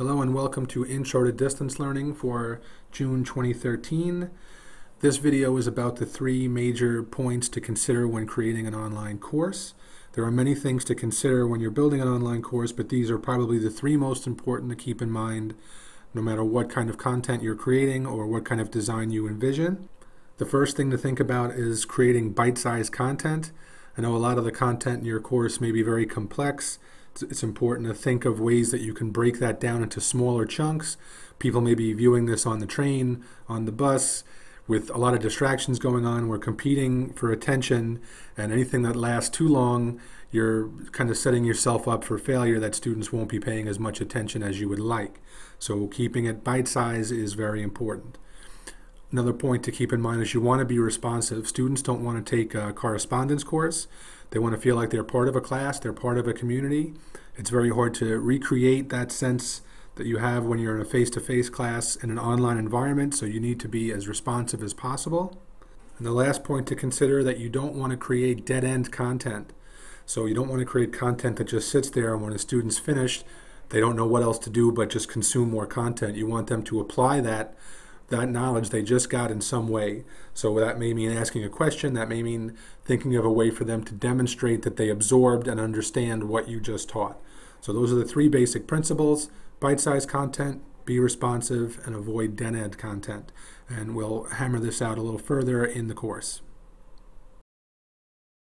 Hello and welcome to Intro to Distance Learning for June 2013. This video is about the three major points to consider when creating an online course. There are many things to consider when you're building an online course, but these are probably the three most important to keep in mind no matter what kind of content you're creating or what kind of design you envision. The first thing to think about is creating bite-sized content. I know a lot of the content in your course may be very complex. It's important to think of ways that you can break that down into smaller chunks. People may be viewing this on the train, on the bus, with a lot of distractions going on. We're competing for attention, and anything that lasts too long, you're kind of setting yourself up for failure that students won't be paying as much attention as you would like. So keeping it bite size is very important. Another point to keep in mind is you want to be responsive. Students don't want to take a correspondence course. They want to feel like they're part of a class, they're part of a community. It's very hard to recreate that sense that you have when you're in a face-to-face -face class in an online environment, so you need to be as responsive as possible. And the last point to consider that you don't want to create dead-end content. So you don't want to create content that just sits there and when a student's finished, they don't know what else to do but just consume more content. You want them to apply that that knowledge they just got in some way. So that may mean asking a question, that may mean thinking of a way for them to demonstrate that they absorbed and understand what you just taught. So those are the three basic principles, bite-sized content, be responsive, and avoid dead-end content. And we'll hammer this out a little further in the course.